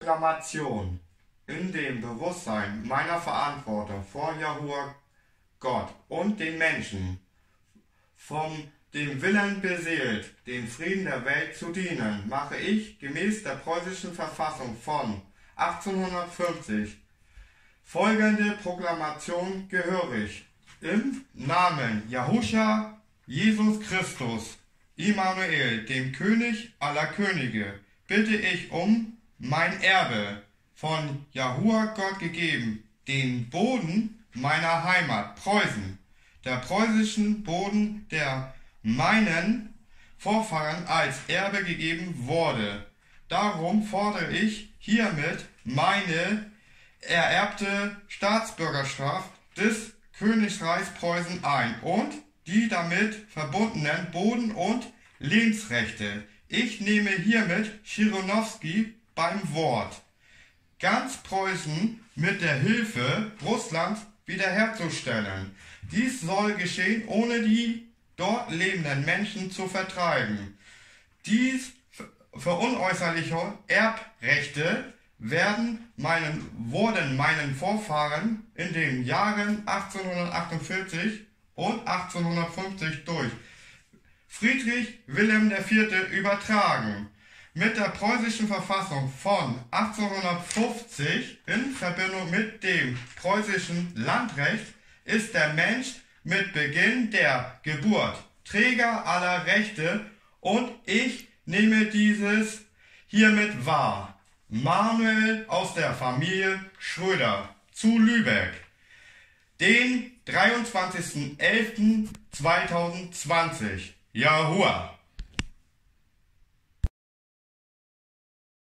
Proklamation in dem Bewusstsein meiner Verantwortung vor Jahua Gott und den Menschen, vom dem Willen beseelt, den Frieden der Welt zu dienen, mache ich gemäß der preußischen Verfassung von 1850 folgende Proklamation gehörig. Im Namen Jahusha Jesus Christus, Immanuel, dem König aller Könige, bitte ich um mein Erbe, von Jahua Gott gegeben, den Boden meiner Heimat, Preußen, der preußischen Boden, der meinen Vorfahren als Erbe gegeben wurde. Darum fordere ich hiermit meine ererbte Staatsbürgerschaft des Königreichs Preußen ein und die damit verbundenen Boden- und Lehnsrechte. Ich nehme hiermit Schironowski beim Wort. Ganz Preußen mit der Hilfe Russlands wiederherzustellen. Dies soll geschehen, ohne die dort lebenden Menschen zu vertreiben. Dies veruneusserliche Erbrechte werden meinen, wurden meinen Vorfahren in den Jahren 1848 und 1850 durch Friedrich Wilhelm IV. übertragen. Mit der preußischen Verfassung von 1850 in Verbindung mit dem preußischen Landrecht ist der Mensch mit Beginn der Geburt Träger aller Rechte und ich nehme dieses hiermit wahr. Manuel aus der Familie Schröder zu Lübeck. Den 23.11.2020. Jahua!